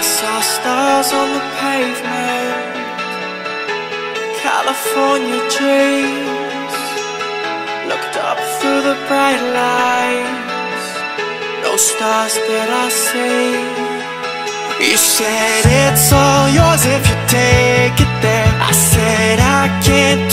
I saw stars on the pavement. California dreams. Looked up through the bright lights. No stars did I see. You said it's all yours if you take it there. I said I can't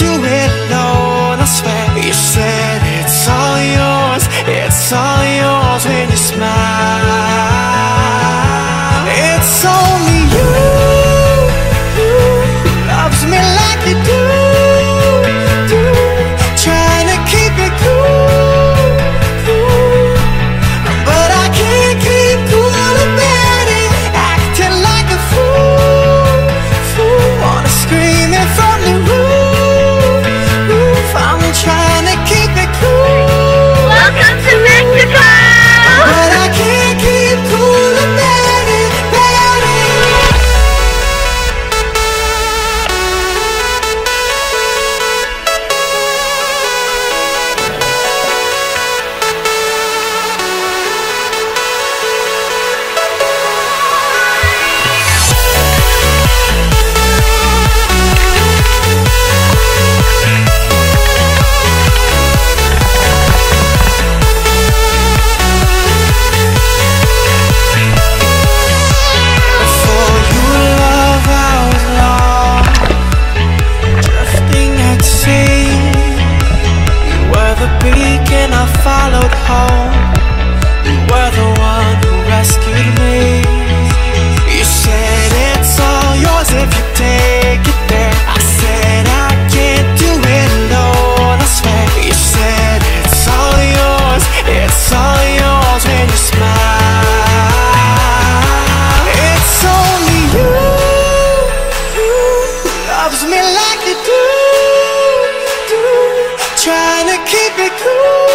be cool.